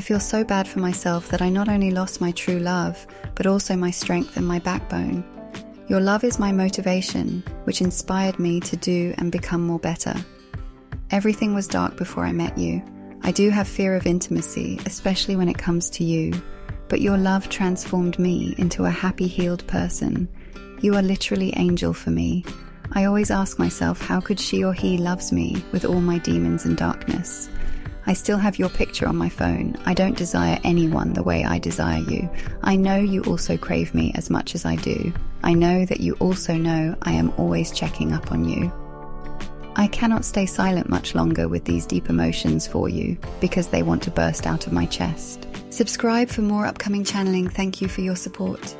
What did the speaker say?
I feel so bad for myself that I not only lost my true love, but also my strength and my backbone. Your love is my motivation, which inspired me to do and become more better. Everything was dark before I met you. I do have fear of intimacy, especially when it comes to you, but your love transformed me into a happy, healed person. You are literally angel for me. I always ask myself, how could she or he loves me with all my demons and darkness? I still have your picture on my phone. I don't desire anyone the way I desire you. I know you also crave me as much as I do. I know that you also know I am always checking up on you. I cannot stay silent much longer with these deep emotions for you because they want to burst out of my chest. Subscribe for more upcoming channeling. Thank you for your support.